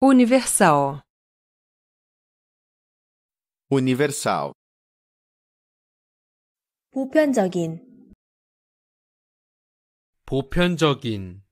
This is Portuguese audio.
universal, universal, 보편적인, 보편적인.